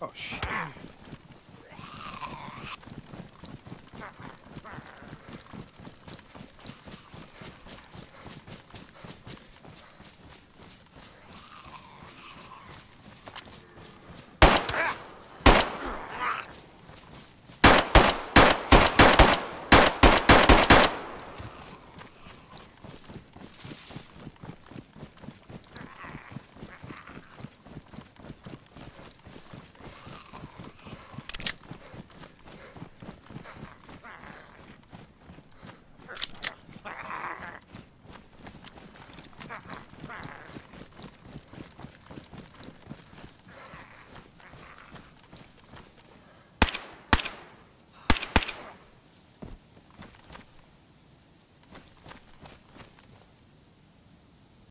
Oh, shit.